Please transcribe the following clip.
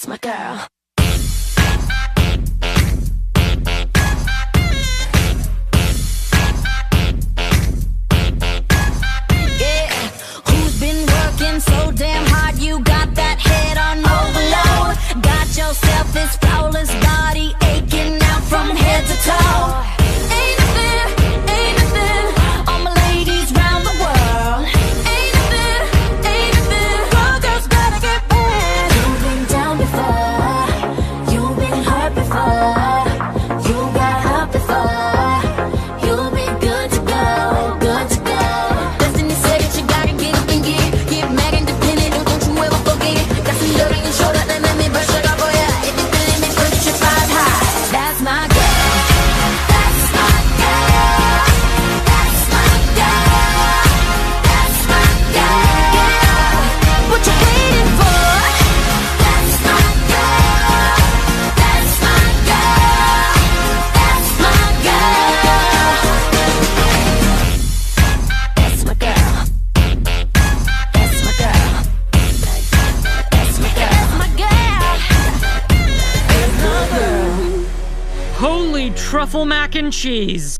That's my girl. so damn hard you got that head on overload. Got yourself this. truffle mac and cheese.